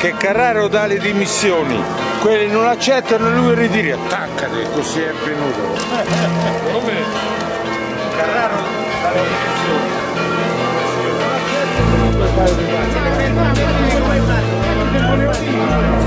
che Carraro dà le dimissioni, quelli non accettano e lui ritiri, attaccate, così è venuto. Come? Carraro dà le dimissioni. Non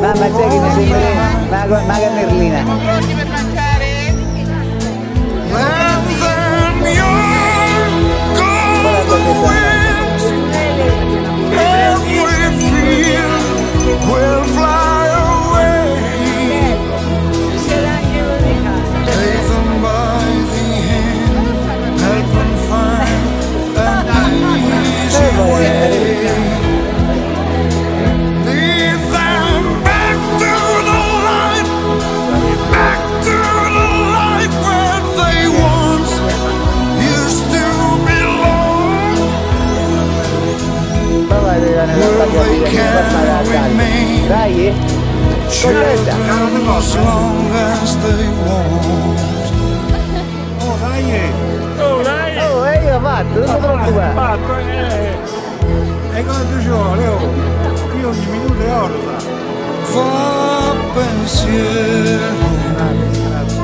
Mamma c'è che mi Maga, Maga Merlina Will fly bene la taglia di per fare la taglia dai contenta oh dai oh dai oh dai ho fatto non ti preoccupare fatto e cosa ti ci vuole oh qui ogni minuto è orfa fa pensiero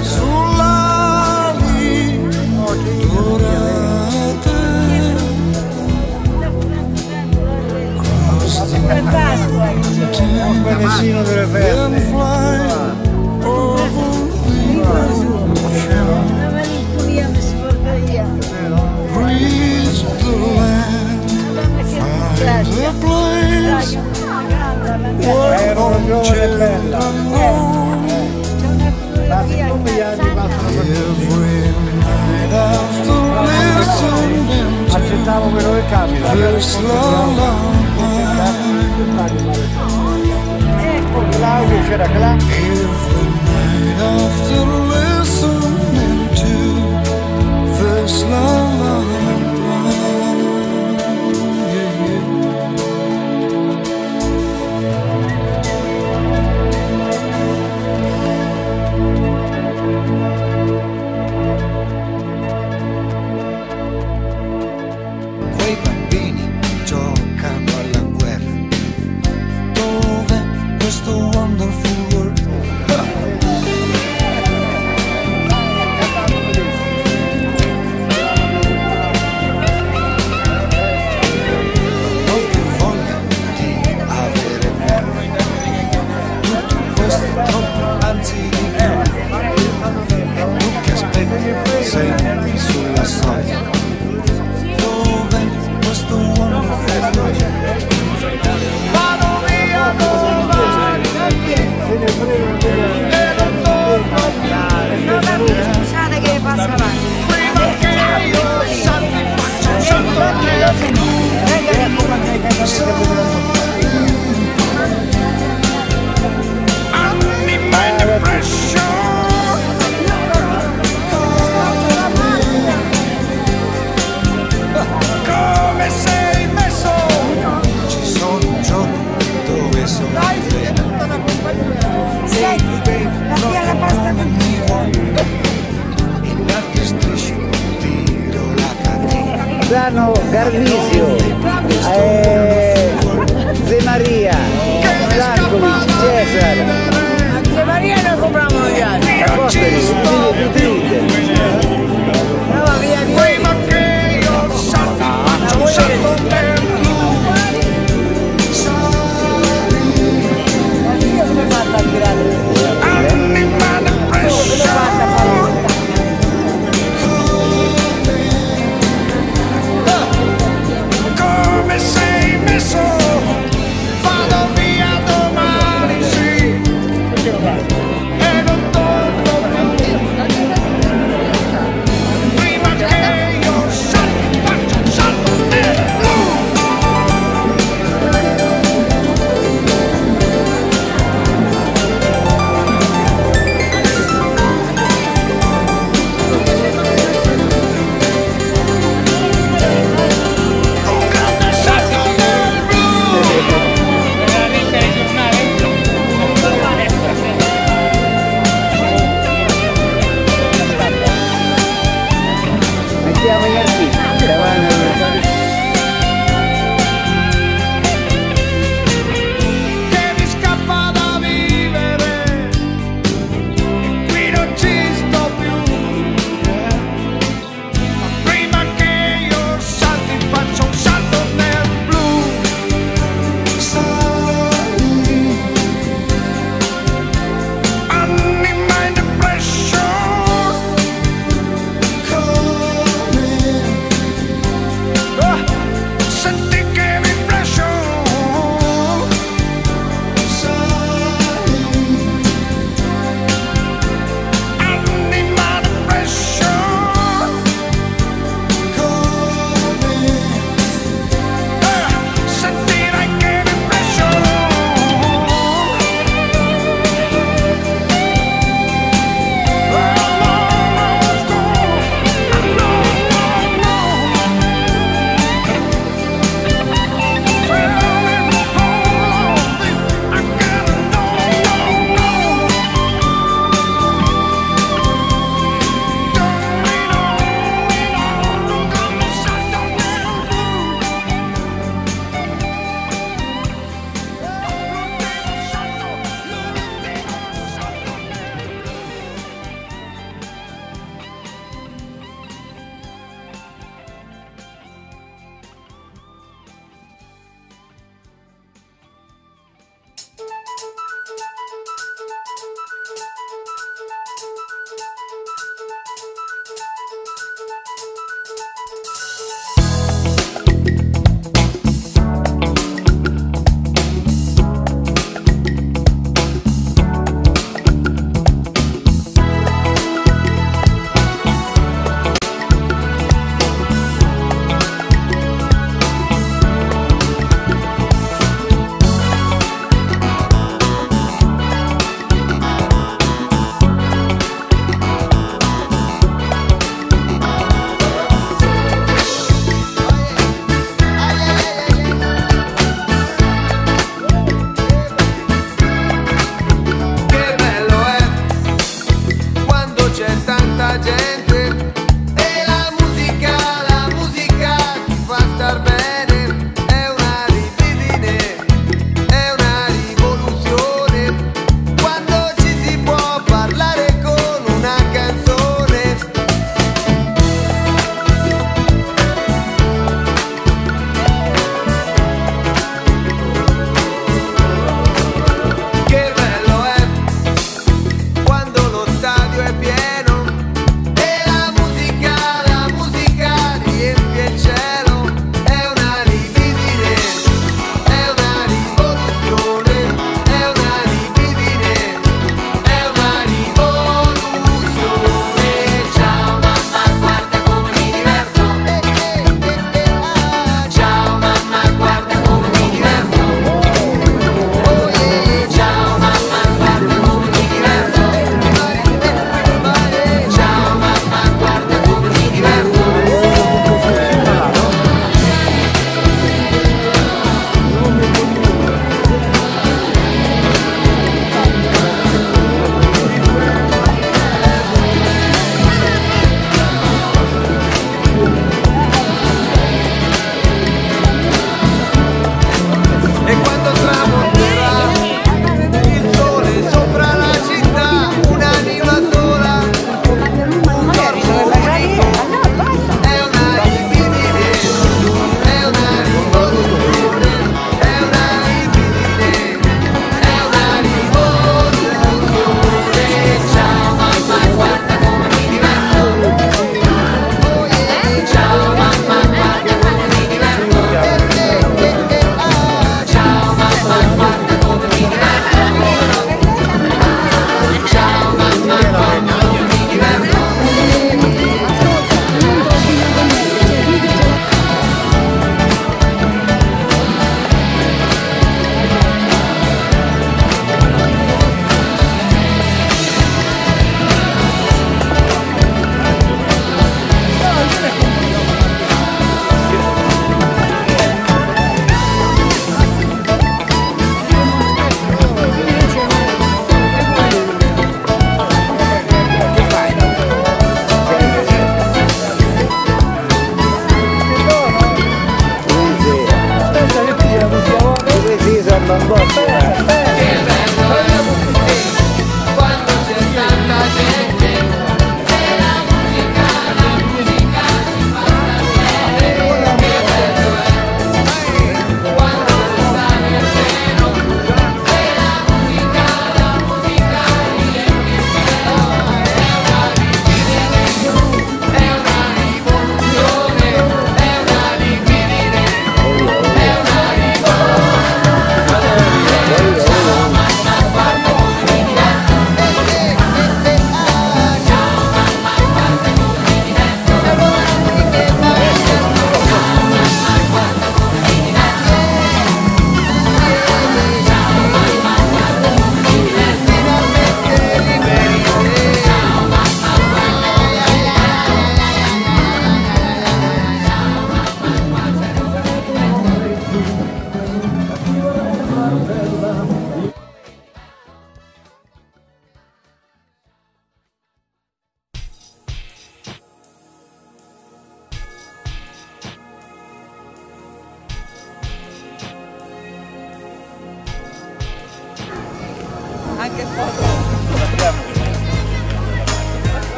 sulla lì Pure Pasqua. Un pedacino delle feste. Una malinconia mi scorda via. È una giovane bella. Ma tutti gli anni passano per tutti. Accettavo quello che capita. Listening to this love.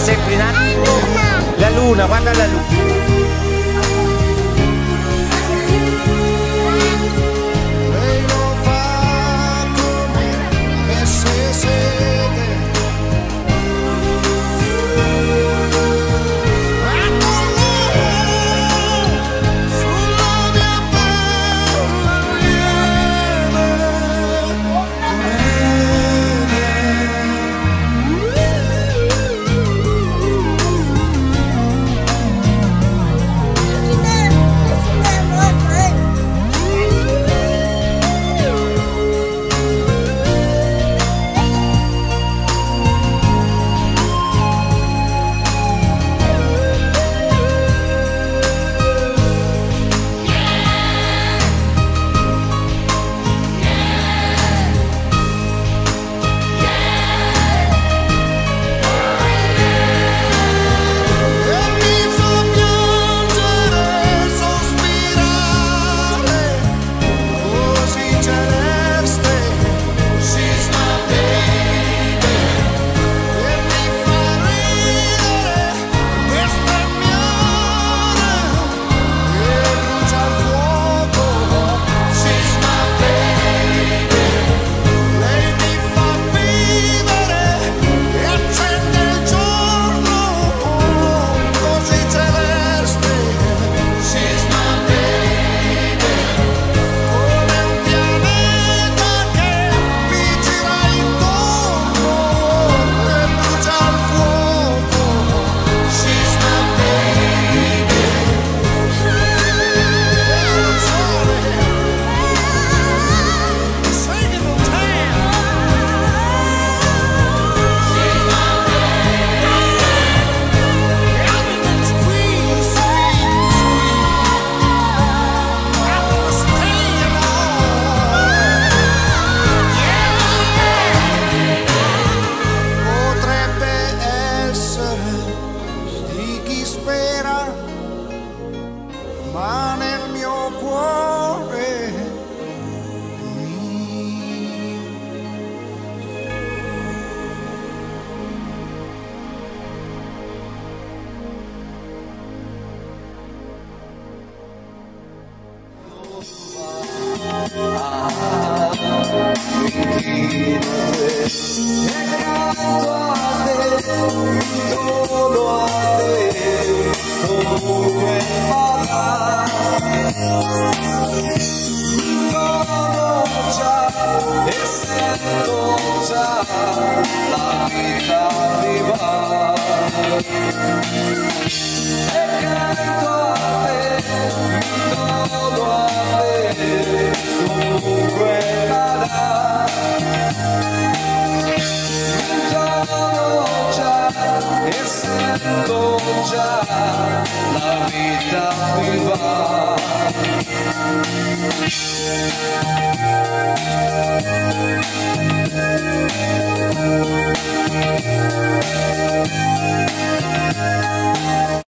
sempre in alto. La luna, guarda la luna. Toda la vida comincia la vita viva. Thank